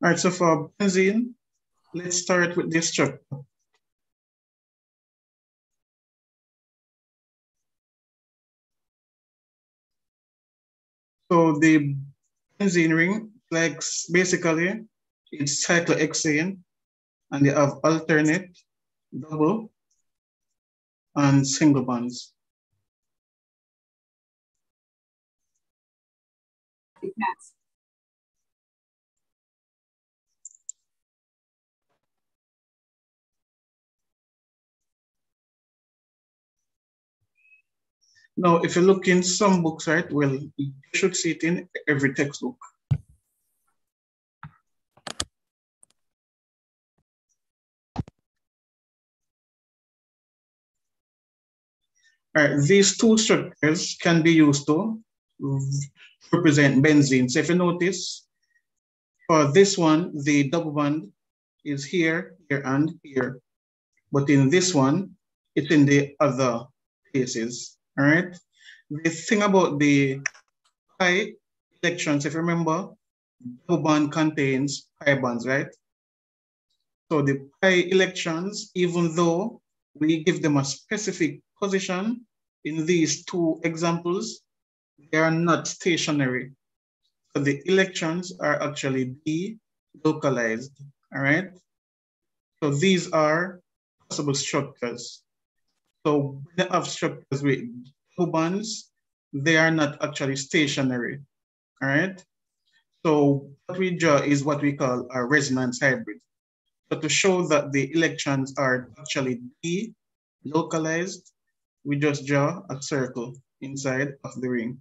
right, so for benzene, let's start with this structure. So the benzene ring, like basically, it's cyclohexane, and they have alternate, double, and single bonds. Yes. Now, if you look in some books, right, well, you should see it in every textbook. All right, these two structures can be used to represent benzene. So if you notice, for this one, the double bond is here, here, and here. But in this one, it's in the other places, all right? The thing about the pi electrons, if you remember, double bond contains pi bonds, right? So the pi electrons, even though we give them a specific position in these two examples, they are not stationary. So the electrons are actually delocalized, all right? So these are possible structures. So when you have structures with two bonds, they are not actually stationary, all right? So what we draw is what we call a resonance hybrid. So to show that the electrons are actually delocalized, we just draw a circle inside of the ring.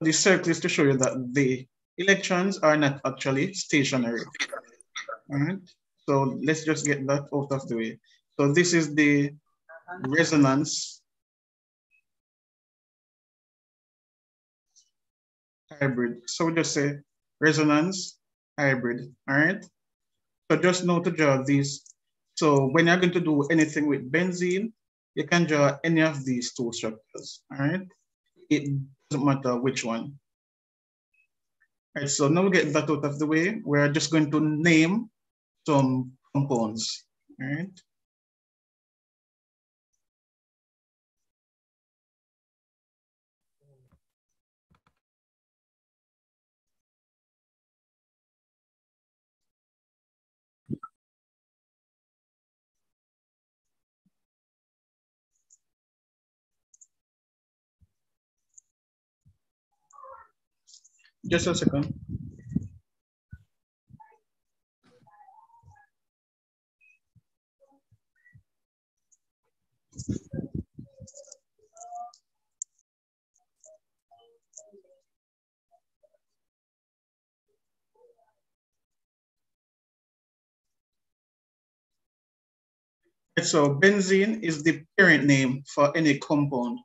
The circle is to show you that the electrons are not actually stationary. All right, so let's just get that out of the way. So this is the resonance hybrid. So we just say resonance hybrid, all right? So just know to draw these. So when you're going to do anything with benzene, you can draw any of these two structures, all right? It doesn't matter which one. All right, so now we get that out of the way. We're just going to name some compounds, all right? Just a second. So benzene is the parent name for any compound.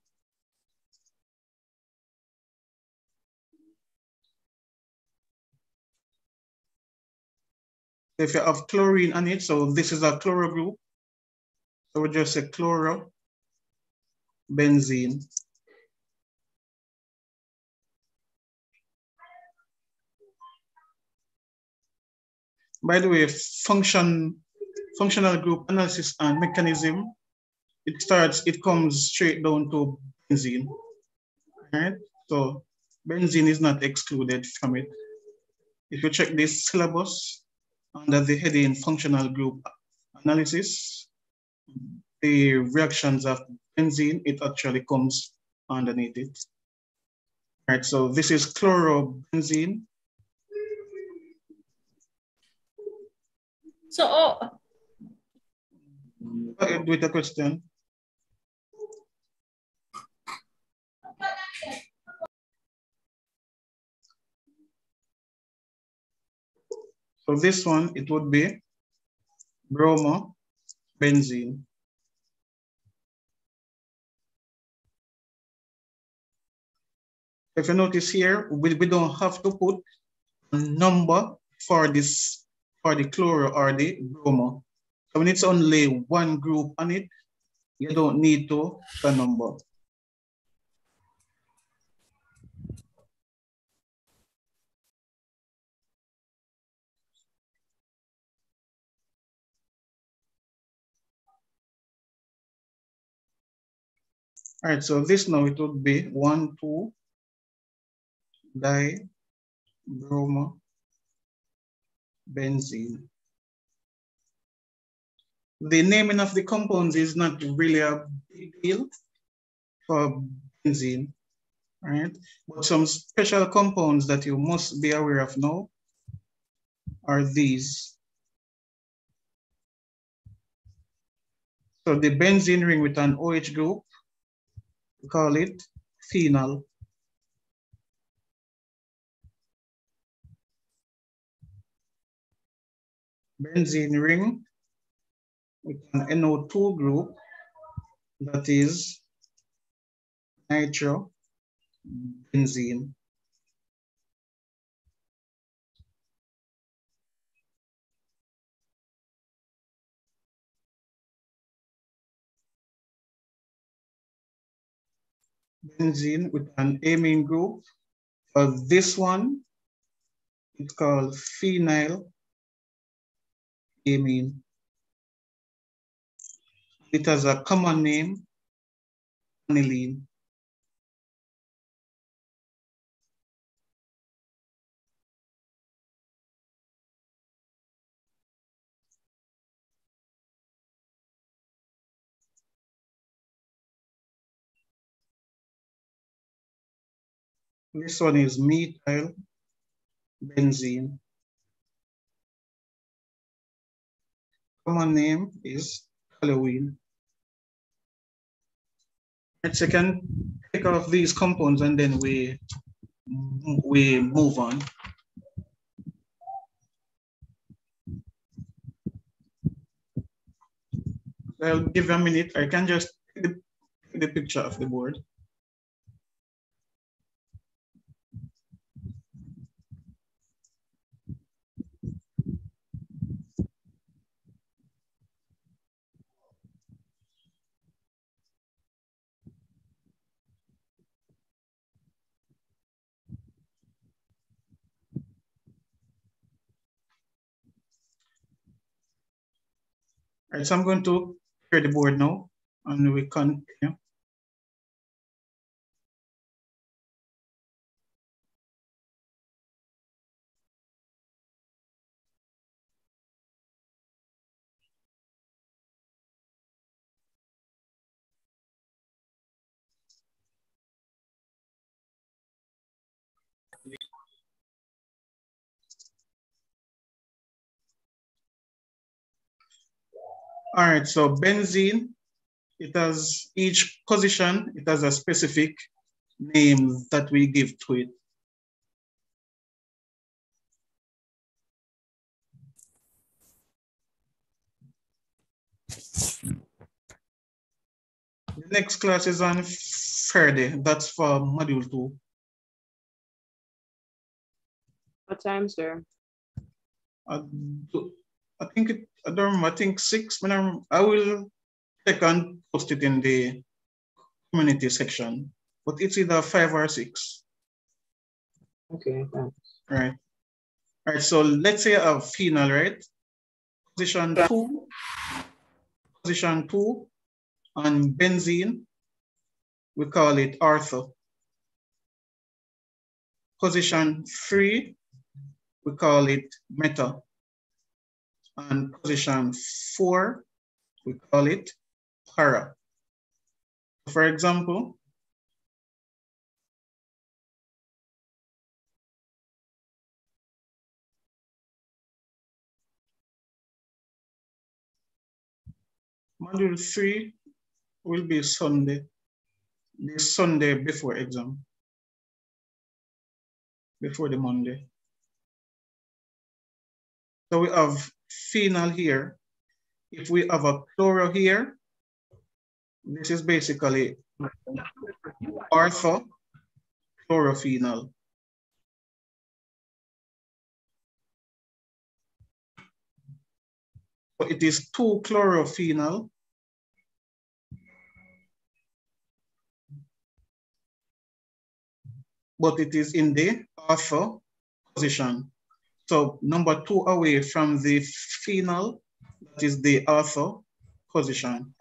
If you have chlorine on it, so this is a chloro group. So we just say chloro, benzene. By the way, function, functional group analysis and mechanism, it starts, it comes straight down to benzene, all right? So benzene is not excluded from it. If you check this syllabus, under the heading functional group analysis, the reactions of benzene, it actually comes underneath it. All right, so this is chlorobenzene. So, oh. With a question. So this one, it would be bromo benzene. If you notice here, we, we don't have to put a number for this, for the chloro or the bromo. So when it's only one group on it, you don't need to the number. All right, so this now it would be one, two, di, bromo, benzene. The naming of the compounds is not really a big deal for benzene, right? But some special compounds that you must be aware of now are these. So the benzene ring with an OH group, call it phenol. Benzene ring with an NO2 group that is nitro benzene. With an amine group. For this one, it's called phenyl amine. It has a common name, aniline. This one is methyl benzene. Common name is toluene. Let's can take off these compounds and then we we move on. I'll give a minute. I can just take the picture of the board. All right, so I'm going to clear the board now and we continue. All right, so benzene, it has each position, it has a specific name that we give to it. The next class is on Friday. That's for module two. What time, sir? Uh, I think it, I don't remember, I think six, but I'm, I will check and post it in the community section, but it's either five or six. Okay, thanks. Right. All right, so let's say a phenyl, right? Position two, position two on benzene, we call it ortho. Position three, we call it meta and position four, we call it para. For example, module three will be Sunday, this Sunday before exam, before the Monday. So we have phenyl here. If we have a chloro here, this is basically ortho chlorophenol. So it is two chlorophenol but it is in the ortho position. So number two away from the phenol, that is the ortho position.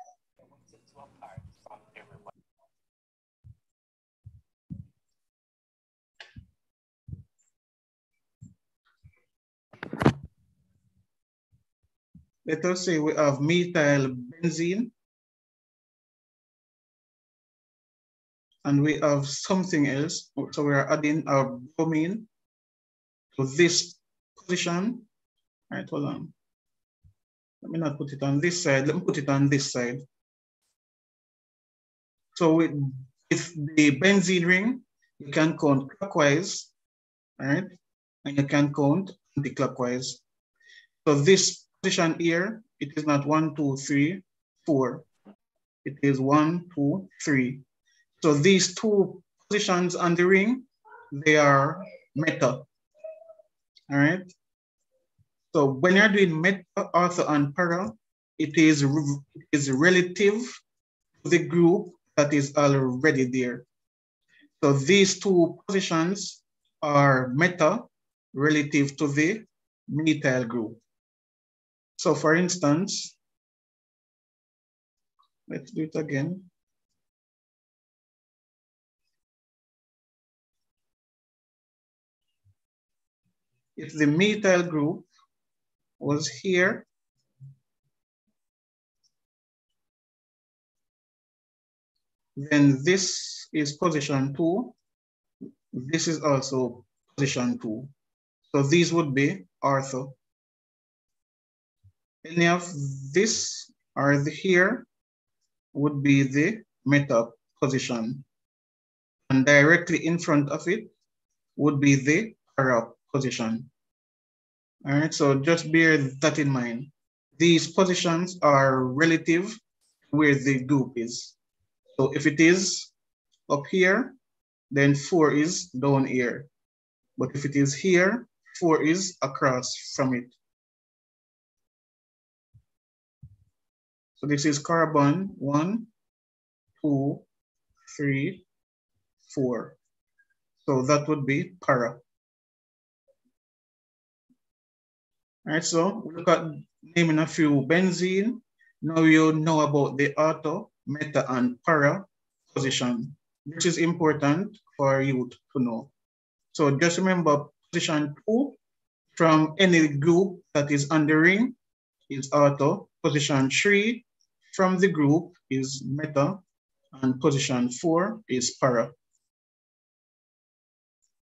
Let us say we have methyl benzene and we have something else. So we are adding our bromine to this position. All right, hold on. Let me not put it on this side. Let me put it on this side. So with, with the benzene ring, you can count clockwise, all right? And you can count anti-clockwise. So this position here, it is not one, two, three, four. It is one, two, three. So these two positions on the ring, they are meta, all right? So when you're doing meta, ortho, and para, it is, it is relative to the group that is already there. So these two positions are meta relative to the methyl group. So for instance, let's do it again. If the methyl group was here, then this is position two. This is also position two. So these would be ortho. Any of this or the here would be the meta position. And directly in front of it would be the para position. All right, so just bear that in mind. These positions are relative to where the group is. So if it is up here, then four is down here. But if it is here, four is across from it. So this is carbon one, two, three, four. So that would be para. All right, so we look at naming a few benzene. Now you know about the ortho, meta, and para position. This is important for you to know. So just remember position two from any group that is on the ring is ortho. Position three from the group is meta, and position four is para.